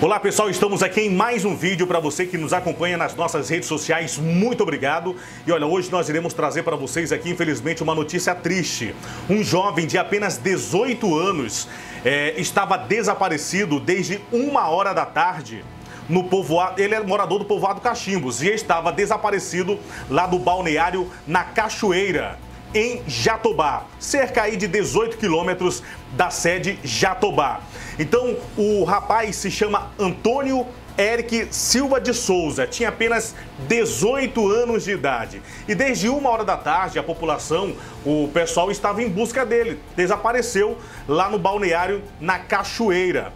Olá pessoal, estamos aqui em mais um vídeo para você que nos acompanha nas nossas redes sociais. Muito obrigado. E olha, hoje nós iremos trazer para vocês aqui, infelizmente, uma notícia triste. Um jovem de apenas 18 anos é, estava desaparecido desde uma hora da tarde no povoado, ele é morador do povoado Cachimbos e estava desaparecido lá do balneário na Cachoeira em Jatobá, cerca aí de 18 quilômetros da sede Jatobá. Então, o rapaz se chama Antônio Eric Silva de Souza tinha apenas 18 anos de idade. E desde uma hora da tarde, a população, o pessoal estava em busca dele. Desapareceu lá no balneário na Cachoeira.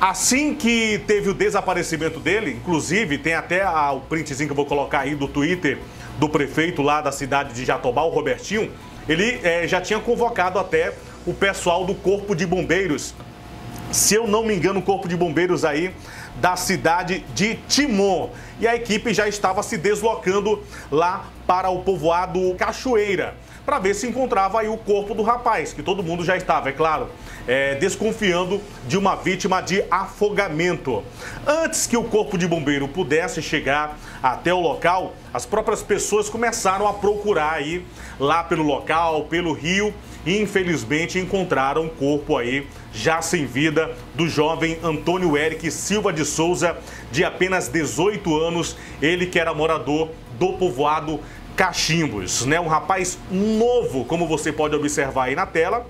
Assim que teve o desaparecimento dele, inclusive tem até a, o printzinho que eu vou colocar aí do Twitter do prefeito lá da cidade de Jatobá, o Robertinho, ele é, já tinha convocado até o pessoal do Corpo de Bombeiros. Se eu não me engano, o Corpo de Bombeiros aí da cidade de Timon. E a equipe já estava se deslocando lá para o povoado Cachoeira para ver se encontrava aí o corpo do rapaz, que todo mundo já estava, é claro, é, desconfiando de uma vítima de afogamento. Antes que o corpo de bombeiro pudesse chegar até o local, as próprias pessoas começaram a procurar aí lá pelo local, pelo rio, e infelizmente encontraram o corpo aí já sem vida do jovem Antônio Eric Silva de Souza, de apenas 18 anos, ele que era morador do povoado Cachimbos, né? Um rapaz novo, como você pode observar aí na tela,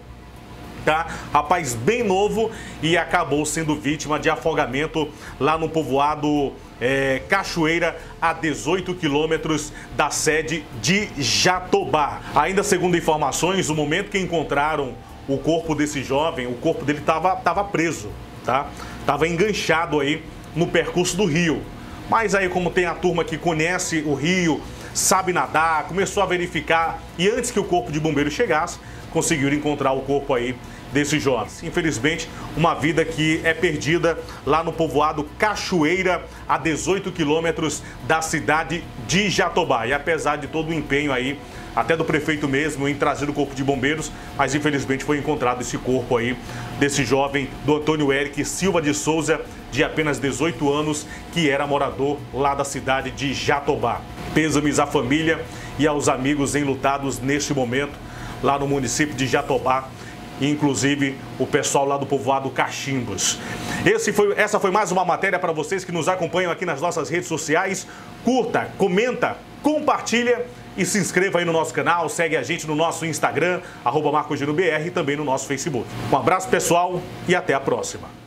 tá? Rapaz bem novo e acabou sendo vítima de afogamento lá no povoado é, Cachoeira, a 18 quilômetros da sede de Jatobá. Ainda segundo informações, o momento que encontraram o corpo desse jovem, o corpo dele estava tava preso, tá? Tava enganchado aí no percurso do rio. Mas aí, como tem a turma que conhece o rio, sabe nadar, começou a verificar e antes que o corpo de bombeiro chegasse, conseguiram encontrar o corpo aí desses jovens. Infelizmente, uma vida que é perdida lá no povoado Cachoeira, a 18 quilômetros da cidade de Jatobá. E apesar de todo o empenho aí, até do prefeito mesmo, em trazer o corpo de bombeiros, mas infelizmente foi encontrado esse corpo aí desse jovem, do Antônio Eric Silva de Souza, de apenas 18 anos, que era morador lá da cidade de Jatobá. Pêsames à família e aos amigos enlutados neste momento, lá no município de Jatobá, inclusive o pessoal lá do povoado Cachimbos. Esse foi, essa foi mais uma matéria para vocês que nos acompanham aqui nas nossas redes sociais. Curta, comenta, compartilha e se inscreva aí no nosso canal, segue a gente no nosso Instagram, arroba e também no nosso Facebook. Um abraço pessoal e até a próxima.